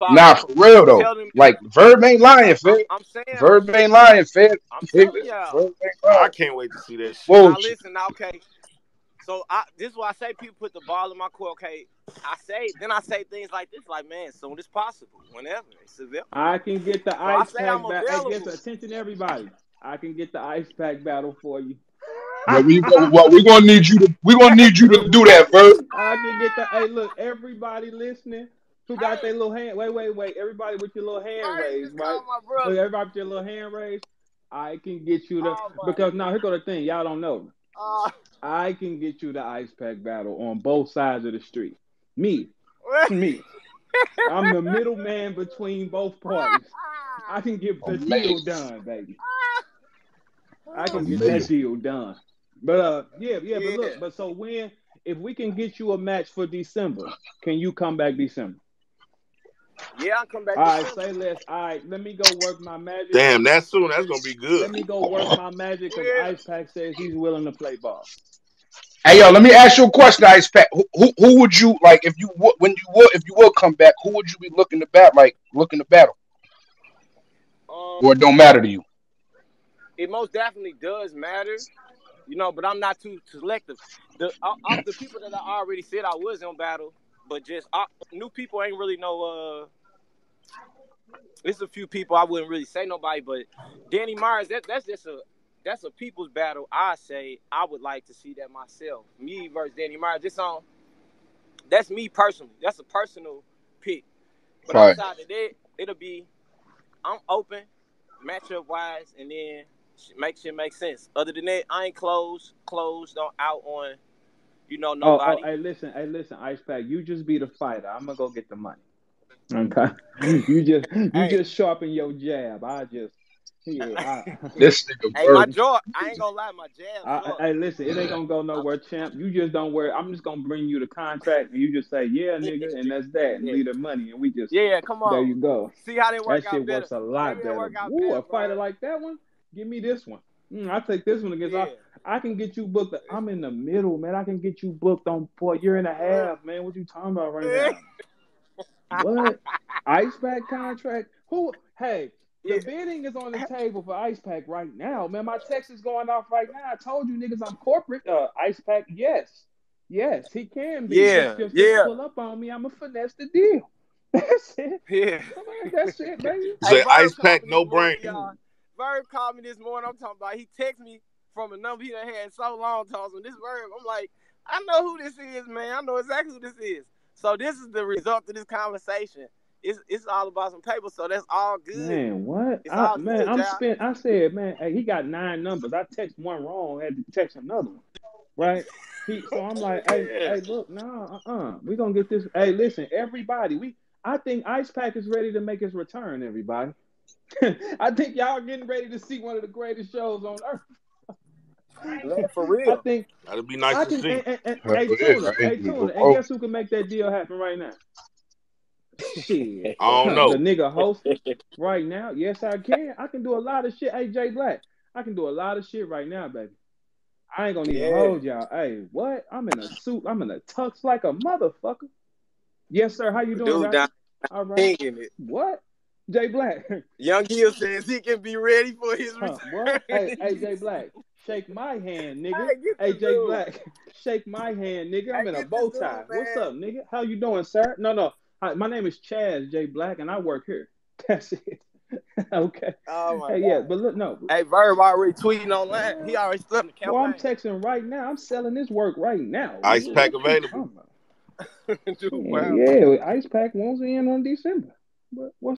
Nah, for real though. Like Verb ain't lying, Fed. I'm saying Verb ain't lying, Fed. I'm telling y'all. I can't wait to see that shit. Now listen, now, okay. So I, this is why I say people put the ball in my court. Okay, I say then I say things like this, like man, soon as possible, whenever it's available. I can get the so ice pack battle. Hey, get attention, everybody. I can get the ice pack battle for you. yeah, we well, we're gonna need you to we're gonna need you to do that first. I can get the hey look, everybody listening who got their little hand wait, wait, wait. Everybody with your little hand raised, right? Look, everybody with your little hand raised. I can get you the oh, because now here go the thing, y'all don't know. Uh, I can get you the ice pack battle on both sides of the street. Me, me. I'm the middleman between both parties. I can get the deal done, baby. I can get that deal done. But uh, yeah, yeah, yeah. But look, but so when if we can get you a match for December, can you come back December? Yeah, I'll come back. All right, say less. All right, let me go work my magic. Damn, that's soon. That's gonna be good. Let me go work my magic because Ice Pack says he's willing to play ball. Hey yo, let me ask you a question, Ice Pack. Who, who, who would you like if you would when you would if you would come back? Who would you be looking to bat like looking to battle? Um, or it don't matter to you? It most definitely does matter, you know. But I'm not too selective. The of the people that I already said I was in battle, but just uh, new people ain't really know. Uh, it's a few people I wouldn't really say nobody, but Danny Myers. That that's just a that's a people's battle. I say I would like to see that myself. Me versus Danny Myers. This on that's me personally. That's a personal pick. But right. outside of that, it'll be I'm open, matchup wise, and then make shit make sense. Other than that, I ain't closed, closed on out on, you know, nobody. Oh, oh, hey, listen, hey, listen, Ice Pack, you just be the fighter. I'm gonna go get the money. Okay, you just you hey. just sharpen your jab. I just yeah, I, this nigga. Hey, my jaw. I ain't gonna lie, my jab. hey, listen, it ain't gonna go nowhere, champ. You just don't worry. I'm just gonna bring you the contract, and you just say, "Yeah, nigga," and that's that, and yeah. leave the money, and we just yeah, yeah, come on. There you go. See how they work that shit better. works a lot better. Ooh, better, a fighter bro. like that one, give me this one. Mm, I take this one against. Yeah. I, I can get you booked. I'm in the middle, man. I can get you booked on for a year and a half, man. What you talking about right now? what ice pack contract? Who? Hey, the yeah. bidding is on the table for Ice Pack right now, man. My text is going off right now. I told you niggas I'm corporate. Uh, Ice Pack, yes, yes, he can be. Yeah, just, just yeah. Pull up on me, I'ma finesse the deal. That's it. Yeah, that's it, baby. Say Ice Pack, no brain. Verb called me this morning. I'm talking about. He texted me from a number he done had so long. Talking this Verb. I'm like, I know who this is, man. I know exactly who this is. So this is the result of this conversation it's it's all about some paper, so that's all good. Man, what? I, man, good, I'm spent. I said, man, hey, he got nine numbers. I text one wrong, had to text another one, right? He, so I'm like, hey, yeah. hey, look, nah, uh, uh-uh. we gonna get this. Hey, listen, everybody, we, I think Ice Pack is ready to make his return. Everybody, I think y'all getting ready to see one of the greatest shows on earth. Yeah, for real. I think that'd be nice I to can, see. And, and, and, hey, Tuna, hey, Tuna, and guess who can make that deal happen right now? Shit. I don't know. The nigga host right now. Yes, I can. I can do a lot of shit. Hey, Jay Black, I can do a lot of shit right now, baby. I ain't gonna even yeah. hold y'all. Hey, what? I'm in a suit. I'm in a tux like a motherfucker. Yes, sir. How you doing? Dude, down, All right. It. What? Jay Black. Young Gill says he can be ready for his huh, What? hey, hey, Jay Black. Shake my hand, nigga. Hey, Jay dude. Black. Shake my hand, nigga. I'm in a bow tie. Dude, What's up, nigga? How you doing, sir? No, no. Hi, my name is Chaz J Black, and I work here. That's it. okay. Oh my hey, God. yeah, but look, no. Hey, Verb already tweeting online. He already slept the campaign. Well, I'm texting right now. I'm selling this work right now. Ice pack available. Dude, wow. Yeah, Ice pack wants in on December. But what's